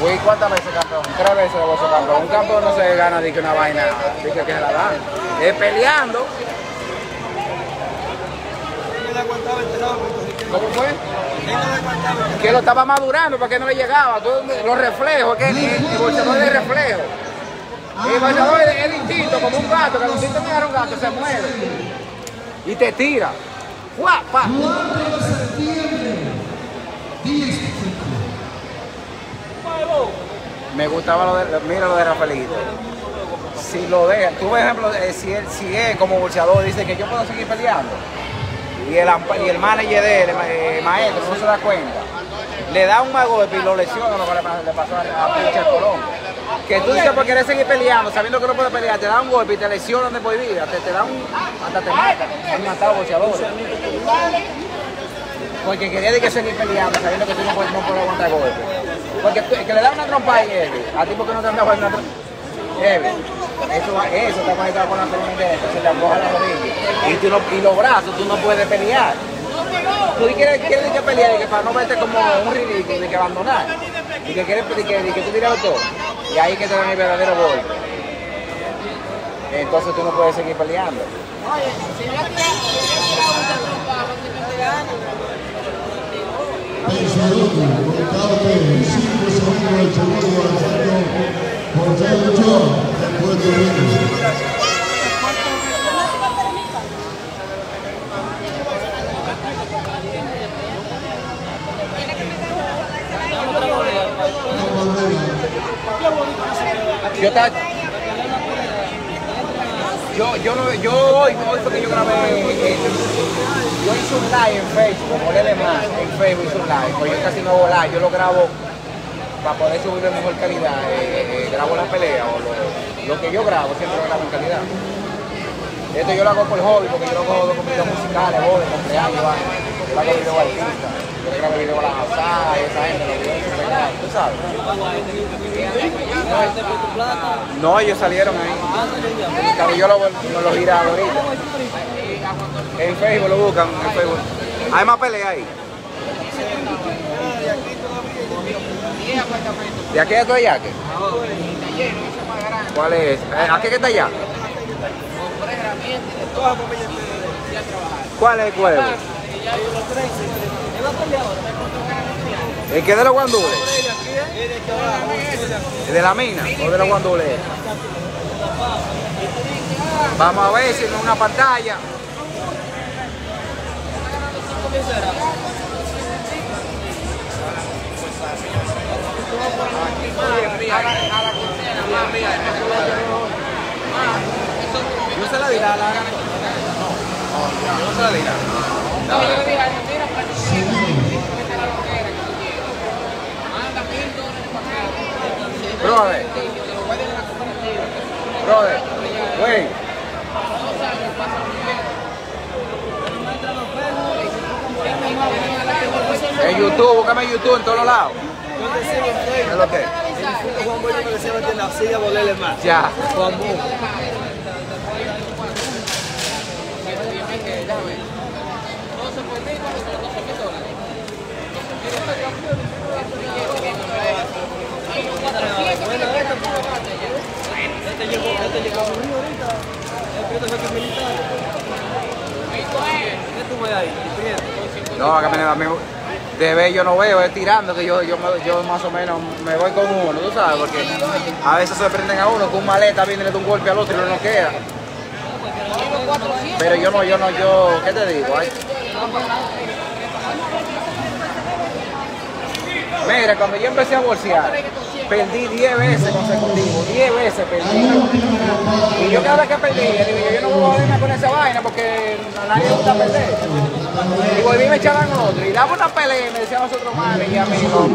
Fui cuántas veces campeón, tres veces de bolso campeón. Un campeón no se gana de que una vaina, de que, que la dan. Es peleando. No. ¿Cómo fue? No que lo estaba madurando para que no le llegaba. Los reflejos, que el, el boxeador es de reflejo. El boxeador es, distinto, como un gato, que cuando tú te miras un gato se mueve y te tira. ¡Fua! pa! 4 de septiembre. 10 de septiembre. Me gustaba lo de, mira lo de Rafaelito. Si lo deja, tú por ejemplo, eh, si él, si él como boxeador dice que yo puedo seguir peleando y el, y el manager de él, el eh, maestro, no se da cuenta, le da un mal golpe y lo lesiona lo que le, pa- le pasó a, a Richard Colón. Que tú dices por querer seguir peleando, sabiendo que no puedes pelear, te da un golpe y te lesionan de por vida, te, te da un, hasta te matan. Han matado boxeadores. Porque quería de que seguir peleando, sabiendo que tú no puedes, no puedes aguantar golpes. Porque tú- que le da una trompa a Evi, a ti porque no te han dado una trompa. Evi, eso, eso está conectado con la enfermedad, se te afloja la rodilla. Y, tú y los brazos, tú no puedes pelear. Tú quieres, quieres que pelear y que para no verte como un ridículo, de que abandonar. Y que quieres y que, y que tú tiras todo. Y ahí que te dan el verdadero golpe. Entonces tú no puedes seguir peleando. Oye, si yo si yo tiraba una trompa, prácticamente gano. Pensador, Ricardo, 5 segundos del segundo asalto por Jay John de Puerto Rico. Yo estaba. Yo, yo, no, yo hoy, hoy fue que yo grabé. eh, yo hice un live en Facebook, como le más, en Facebook hice un live, pero yo casi no hago live, yo lo grabo para poder subir de mejor calidad. eh, eh, grabo la pelea o lo, lo que yo grabo, siempre lo grabo en calidad. Esto yo lo hago por hobby, porque yo lo hago con videos musicales, bodas, cumpleaños, lo. Yo le a la esa gente, los videos tú sabes. No, ellos salieron ahí. Cuando yo lo, no lo giraba ahorita. En Facebook lo buscan, en Facebook. Hay más pelea ahí. ¿De aquí a tu yaque? ¿Cuál es? Eh, ¿A qué que está allá? ¿Cuál es el cuervo? ¿El que de los guandules? ¿El de la mina o de los guandules? Vamos a ver si en una pantalla. No se la dirá la No, no se la dirá. No, yo le dije a él, mira, para que vete a la loquera que tú quieras. Manda mil dólares para acá. Brother, Te lo voy a dejar la cooperativa. brother, güey. Dos años pasa En YouTube, búscame en YouTube en todos los lados. ¿Qué es lo que? Juan Bueno que mete en la silla volele más. Ya. Juan. Este llegó, este llegó a Río ahorita. El Prieto fue que militar. ¿Qué tú ves ahí? El Prieto. No, que me, de ver yo no veo, es tirando que yo, yo, yo más o menos me voy con uno, tú sabes, porque a veces sorprenden a uno que un maleta viene da un golpe al otro y no queda. Pero yo no, yo no, yo, ¿qué te digo? Ay. Mira, cuando yo empecé a bolsear, perdí 10 veces consecutivos, 10 veces perdí. Y yo cada vez que perdí, yo digo, yo no voy a joderme con esa vaina porque a nadie le gusta perder. Y volví y me echaban otro. Y daba una pelea y me decían nosotros madres y amigos,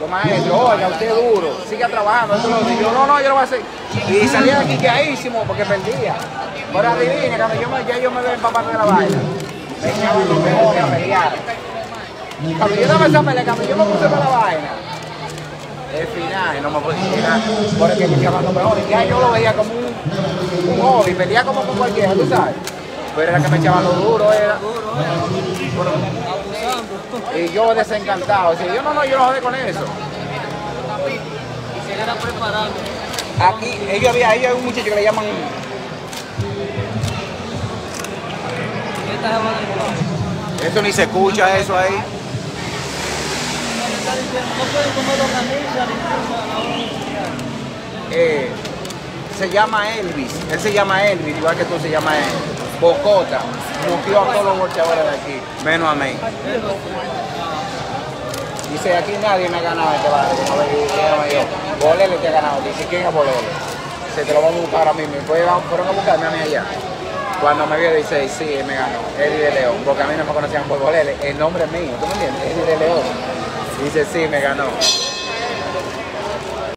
los maestros, oiga, usted es duro, siga trabajando. Y yo, no, no, yo lo voy a hacer. Y salía de aquí queadísimo porque perdía. Pero adivine, cuando yo me, ya yo me veo empapando de la vaina, me echaban los mejores a pelear. Cuando yo daba esa pelea, cuando yo me puse para la vaina, el final, no me pude tirar, porque me echaban los mejores. Ya yo lo veía como un, un hobby, peleaba como con cualquiera, tú sabes. Pero era que me echaban lo duro, era. Y yo desencantado. Decía, yo no, no, yo no jodé con eso. Aquí, ellos había, ahí hay un muchacho que le llaman, es eso ni se escucha eso ahí. No pueden comer longaniza ni cosa. Eh, se llama Elvis, él se llama Elvis, igual que tú se llama él. Bocota, noqueó a todos los bolseadores de aquí, menos a mí. Dice, aquí nadie me ha ganado este barrio. Dígame yo. Bolele te ha ganado. Dice, ¿quién es Bolele? Se te lo vamos a buscar ahora mismo. Fue- Fueron a buscarme a mí allá. Cuando me vio, dice, sí, él me ganó. Eddie de León. Porque a mí no me conocían por Bolele. El nombre es mío, ¿tú me entiendes? Eddie de León. Dice, sí, me ganó.